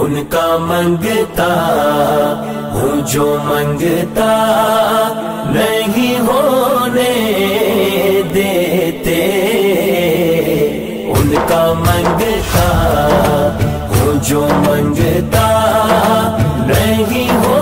उनका मंगता, हूँ जो मंगता, नहीं होने देते। उनका मंगता, हूँ जो मंगता, नहीं होने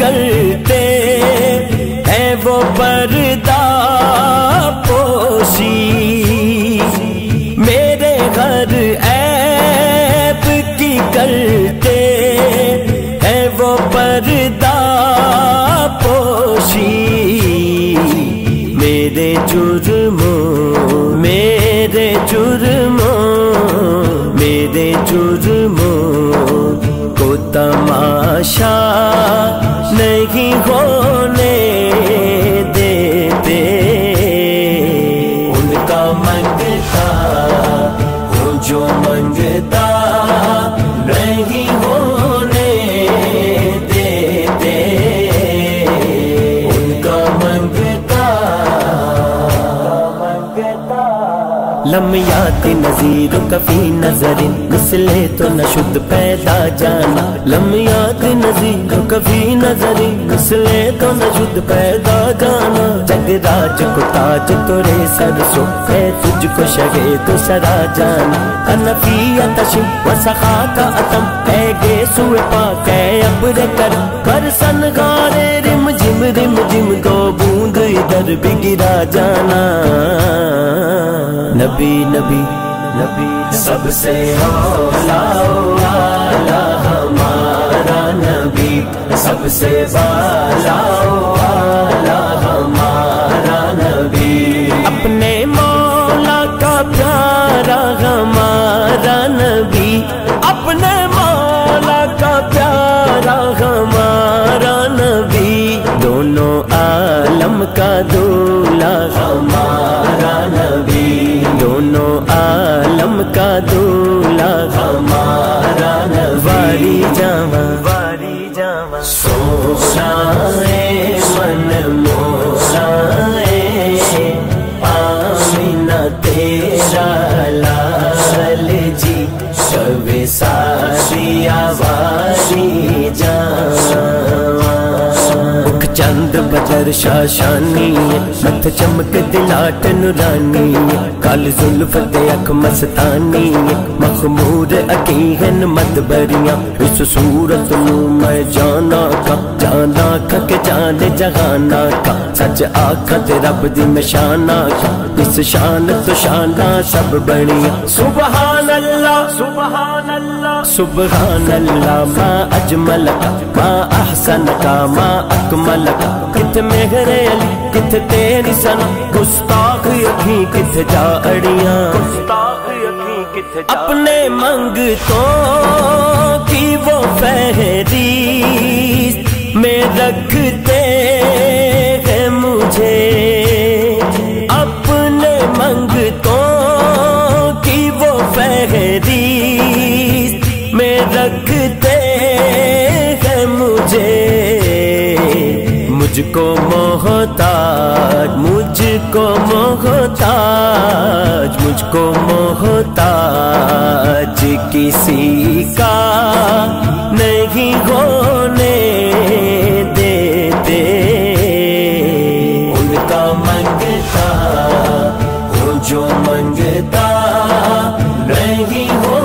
करते है वो पर्दा पोशी। मेरे घर ऐप की करते है वो पर्दा पोशी। मेरे जुर्मों मेरे जुर्मों मेरे जुर्मों। को तमाशा नहीं होने लम्यात नजीर कफी नजरिन। मिसले तो न शुद्ध पैदा जाना। लम्यात नजीर कफी नजरिन। मिसले तो न शुद्ध पैदा जाना। जगराज को ताज तोरे सरसों है तुझको शगे तो सरा जाना। अनफिया तशु वसखा का अतम। है गे सुए पाक है अब्र कर। पर सन गारे रिम झिम रिम झिम दो बूंद इधर भी गिरा जाना। नबी नबी नबी, सबसे औला हमारा नबी। सबसे बाला, वाला अपने मौला का प्यारा हमारा नबी। दोनों आलम का दूल्हा हमारा नबी। दोनों आलम का दूल्हा हमारा नवारी जावा वारी जावा सोसाए मन मोसाए ਵੇ ਸਾਰੀ ਆਵਾਰੀ ਜਾਵਾ। ਚੰਦ ਬਜਰ ਸ਼ਾਸ਼ਾਨੀ ਹੱਥ ਚਮਕ ਦਿਲਾਟ ਨੂਰਾਨੀ ਕਲ ਜ਼ੁਲਫ ਤੇ ਅੱਖ ਮਸਤਾਨੀ ਮਖਮੂਰ ਅਕੀਹਨ ਮਦਬਰੀਆਂ ਇਸ ਸੂਰਤ ਨੂੰ ਮੈਂ ਜਾਣਾ ਕਾ जाना का जाना जहाना का सच आख रब दी निशाना का इस शान तो शाना सब बनिया। सुबहान अल्लाह सुबहान अल्लाह सुबहान अल्लाह मा अजमल का मा अहसन का मा अकमल का। कित मेहरे अली कित तेरी सना। गुस्ताख अखी कित जा अड़ियाँ। अपने मंग तो की वो फहरी रखते हैं मुझे। अपने मंगतों की वो फहरी में रखते हैं मुझे। मुझको मोहताज मुझको मोहताज मुझको मोहताज किसी का नहीं होने उनका मंगता हूँ जो मंगता नहीं होने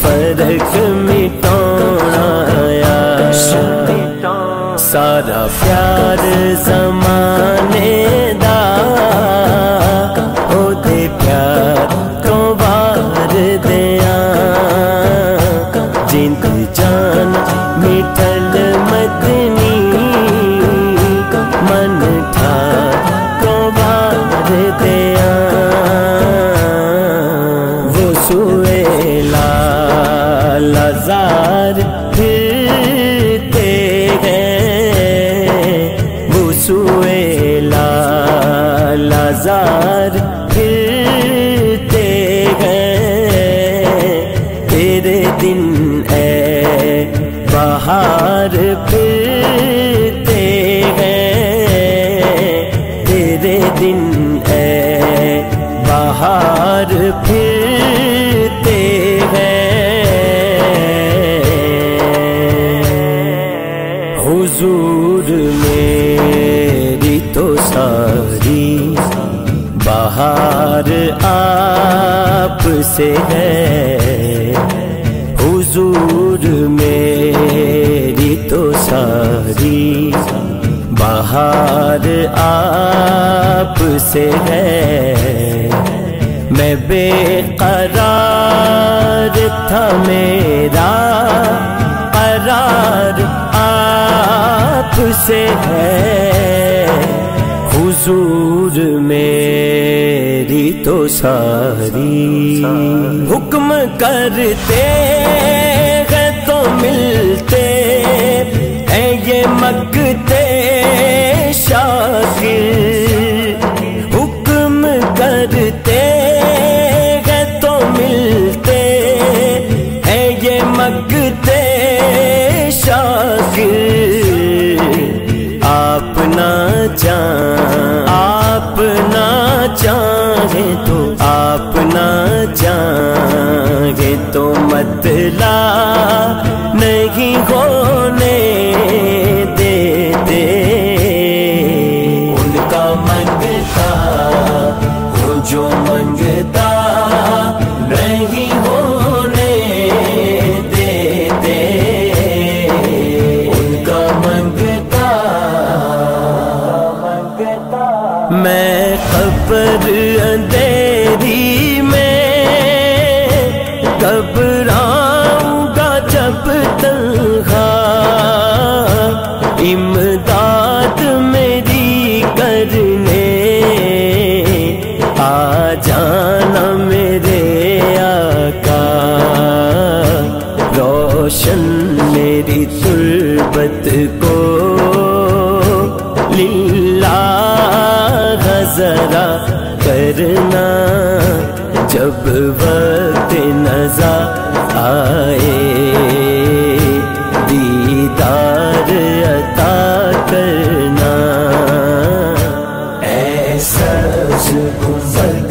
फ़र्क मिटोना आया। सारा प्यार जमाने बाहर फिरते हैं। तेरे दिन है बाहर फिरते हैं। तेरे दिन है बाहर फिरते बाहर आप से है। हुजूर मेरी तो सारी, बाहर आप से है। मैं बेकरार था मेरा, करार आप से है। हुजूर मेरी तो सारी। हुक्म करते हैं तो मिलते हैं ये मगते इमदाद मेरी करने। आ जाना मेरे आका। रोशन मेरी तुरबत को। लीला जरा करना। जब वक्त नजा आए ऐसा गुंबद